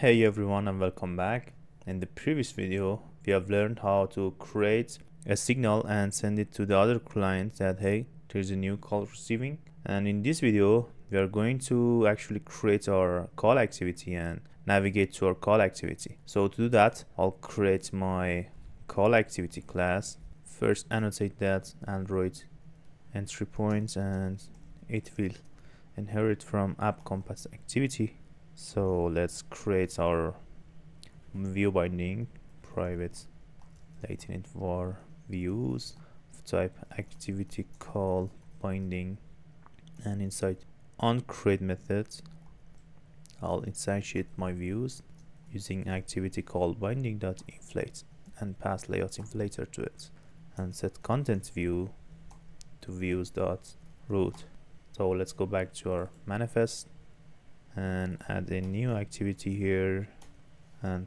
Hey everyone and welcome back. In the previous video, we have learned how to create a signal and send it to the other client that hey, there's a new call receiving. And in this video, we are going to actually create our call activity and navigate to our call activity. So to do that, I'll create my call activity class. First annotate that Android entry points and it will inherit from app compat activity so let's create our view binding private lateinit var views of type activity call binding and inside on create methods I'll instantiate my views using activity call binding dot inflate and pass layout inflator to it and set content view to views dot root. So let's go back to our manifest and add a new activity here and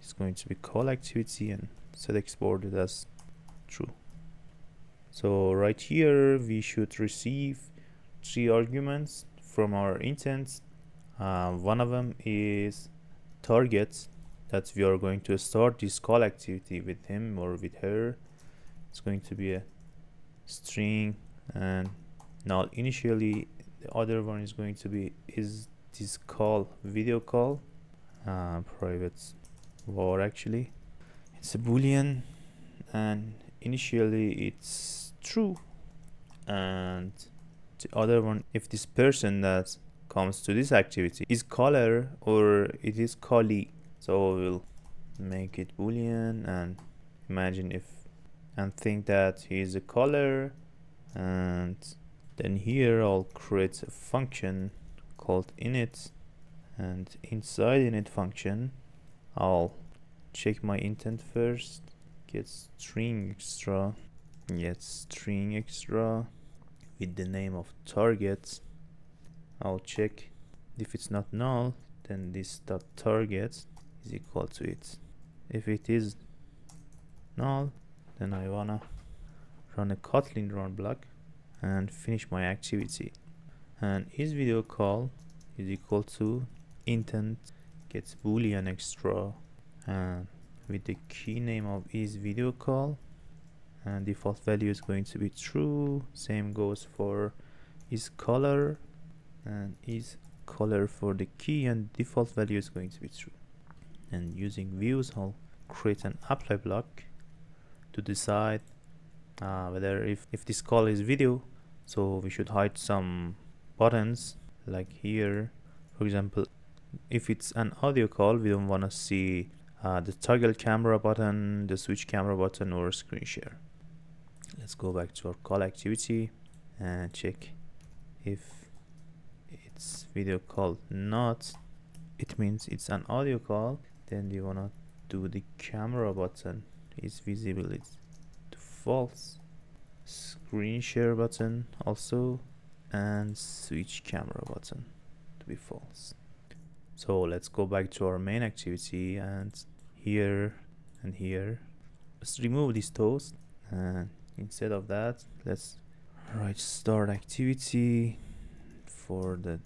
it's going to be call activity and set exported as true. So right here we should receive three arguments from our intent uh, one of them is target that we are going to start this call activity with him or with her. It's going to be a string and now initially other one is going to be is this call video call uh, private var actually. It's a boolean and initially it's true and the other one if this person that comes to this activity is caller or it is callee so we'll make it boolean and imagine if and think that he is a caller and then here I'll create a function called init and inside init function I'll check my intent first get string extra get string extra with the name of target. I'll check if it's not null then this dot target is equal to it. If it is null then I wanna run a Kotlin run block and finish my activity. And is video call is equal to intent gets boolean extra. And with the key name of is video call and default value is going to be true. Same goes for is caller and is caller for the key and default value is going to be true. And using views I'll create an apply block to decide uh, whether if, if this call is video. So we should hide some buttons like here. For example if it's an audio call we don't want to see uh, the toggle camera button the switch camera button or screen share. Let's go back to our call activity and check if it's video call not. It means it's an audio call. Then you want to do the camera button? Is visible. It's false. Screen share button also and switch camera button to be false. So let's go back to our main activity and here and here. Let's remove this toast and instead of that let's write start activity. For the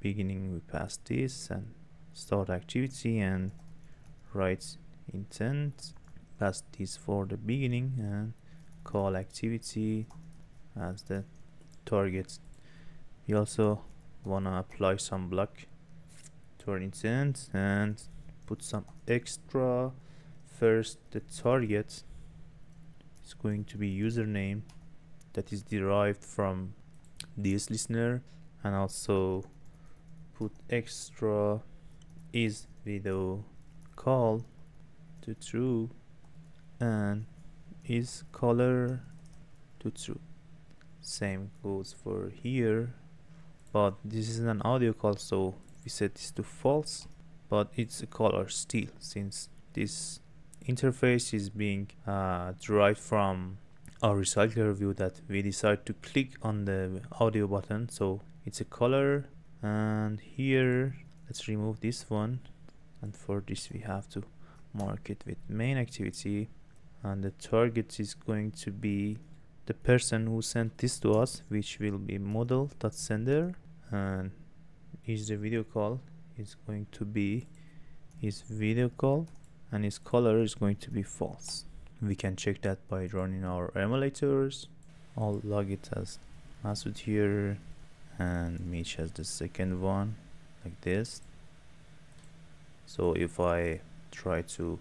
beginning we pass this and start activity and write intent pass this for the beginning and call activity as the target. We also want to apply some block to our intent and put some extra. First the target is going to be username that is derived from this listener and also put extra is video call to true and is caller to true same goes for here but this is an audio call so we set this to false but it's a caller still since this interface is being uh, derived from our recycler view that we decide to click on the audio button. So it's a caller and here let's remove this one. And for this we have to mark it with main activity and the target is going to be the person who sent this to us which will be model.sender and is the video call is going to be his video call and his caller is going to be false. We can check that by running our emulators. I'll log it as Masood here and Mitch as the second one like this. So if I try to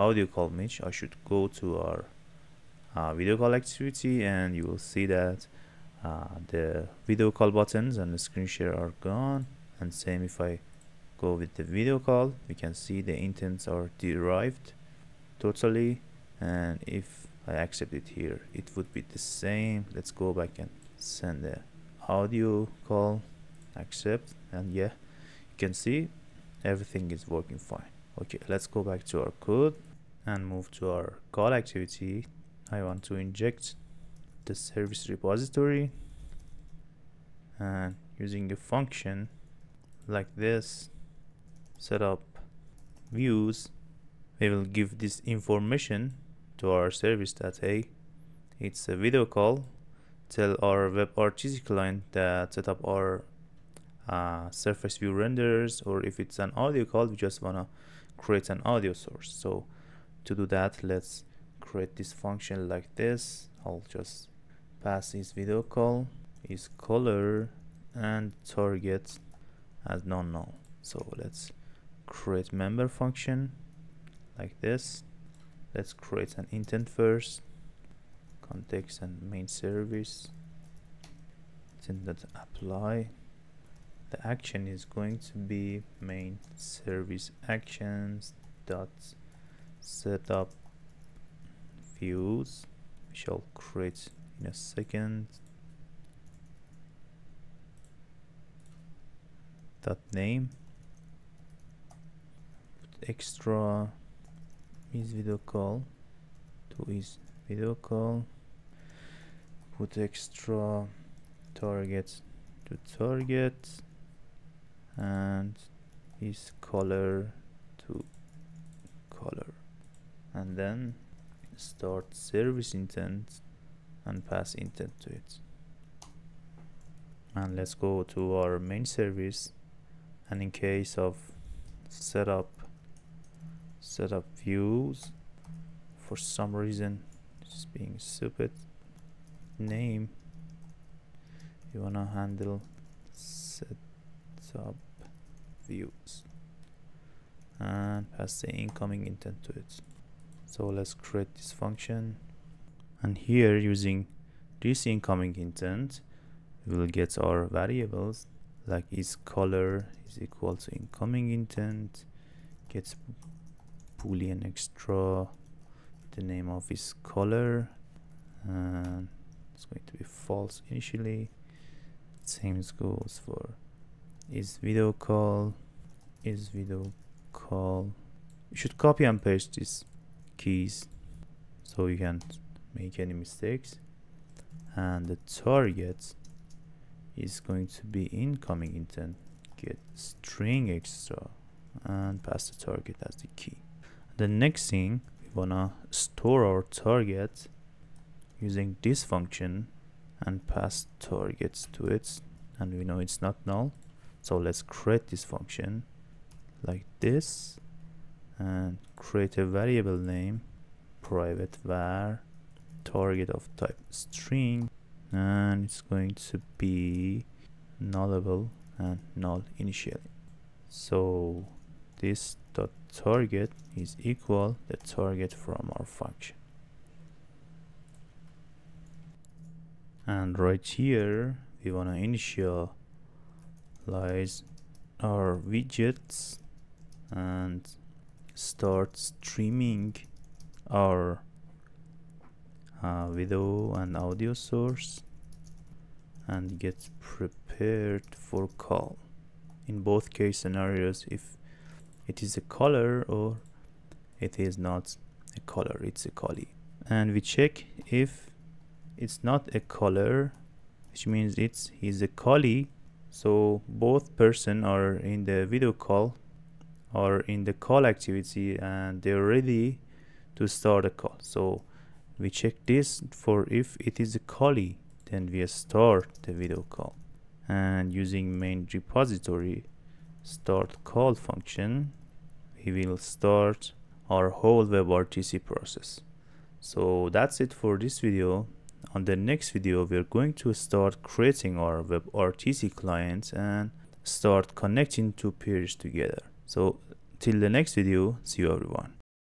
audio call Mitch. I should go to our uh, video call activity and you will see that uh, the video call buttons and the screen share are gone. And same if I go with the video call we can see the intents are derived totally. And if I accept it here it would be the same. Let's go back and send the audio call. Accept. And yeah you can see everything is working fine. Okay let's go back to our code and move to our call activity. I want to inject the service repository and using a function like this set up views. We will give this information to our service that hey it's a video call. Tell our WebRTC client that set up our uh, surface view renders or if it's an audio call we just wanna create an audio source. So to do that let's create this function like this. I'll just pass this video call is caller and target as non null so let's create member function like this. Let's create an intent first context and main service. Intent that apply. The action is going to be main service actions dot setup views. We shall create in a second. That name. Put extra is video call to is video call. Put extra target to target. And is caller to caller and then start service intent and pass intent to it. And let's go to our main service and in case of setup setup views for some reason it's being stupid name you wanna handle setup views and pass the incoming intent to it so let's create this function. And here using this incoming intent we will get our variables like is caller is equal to incoming intent gets boolean extra the name of his caller and it's going to be false initially. Same goes for is video call is video call. You should copy and paste these keys so you can't make any mistakes. And the target is going to be incoming intent. Get string extra and pass the target as the key. The next thing we wanna store our target using this function and pass targets to it. And we know it's not null. So let's create this function like this and create a variable name private var target of type string and it's going to be nullable and null initially. So this dot target is equal the target from our function. And right here we want to initialize our widgets and start streaming our uh, video and audio source and get prepared for call. In both case scenarios if it is a caller or it is not a caller it's a callee. And we check if it's not a caller which means it's he's a callee. So both person are in the video call or in the call activity and they're ready to start a call. So we check this for if it is a callee then we start the video call. And using main repository start call function we will start our whole WebRTC process. So that's it for this video. On the next video we're going to start creating our WebRTC clients and start connecting two peers together so till the next video see you everyone